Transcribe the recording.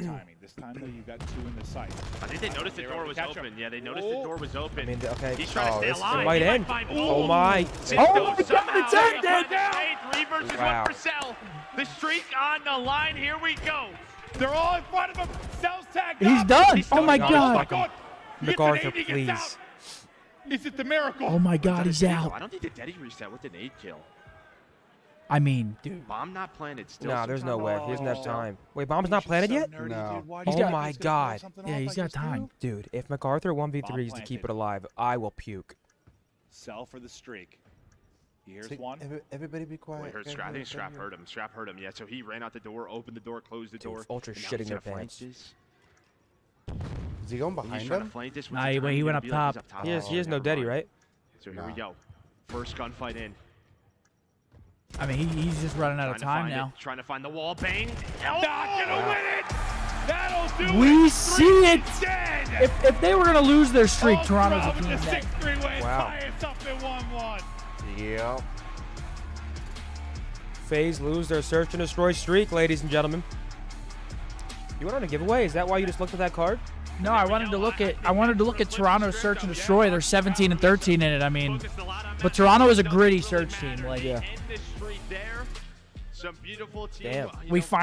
timing. This time though, you got two in the sight. I think they uh, noticed the door was to catch him. open. Yeah, they noticed the Oh. door was open. I mean, okay. He's trying to oh, stay alive. It might He might end. Oh my. Cisco Oh my God, somehow it's ended. Hey, three versus Wow. one for Cell. The streak on the line. Here we go. They're all in front of him. Cell's tagged He's up. done. He's Oh my still- my god. God. He gets an MacArthur, eight, he gets please. Is it the miracle? Oh my god, he's that a Daddy? out. I don't think the Daddy reset with an eight kill. I mean, dude. Bomb not planted. Still. Nah, there's no way. He doesn't have Oh. time. Wait, oh, bomb's not planted yet? No. Oh he's Oh got- my God. Yeah, he's got time. Dude, if MacArthur 1v3s to keep it alive, I will puke. Cell for the streak. Here's See, one. every- Everybody be quiet. Wait, heard Scrap. I think Scrap heard him. Scrap heard him. Yeah, so he ran out the door, opened the door, closed the Dude, door. Ultra shitting their pants. this. Is he going behind trying him? Nah, he- he went up be like? He's top. He has, no daddy, right? So here we go. First gunfight in. I mean, he, he's just running out of time now. It, trying to find the wall. Bang. Not gonna win it. That'll do it. We see it. Dead. If, if they were gonna lose their streak, Ultra Toronto's a with team the 6-3 win. Wow. Up at 1-1. Yep. FaZe lose their search and destroy streak, ladies and gentlemen. You went on a giveaway? Is that why you just looked at that card? No, I wanted to look at I wanted to look at Toronto's search and destroy. They're 17 and 13 in it. I mean, Focused a lot on but. Toronto is a gritty search team. Like, Yeah. End this streak there. Some beautiful team. Damn. we find.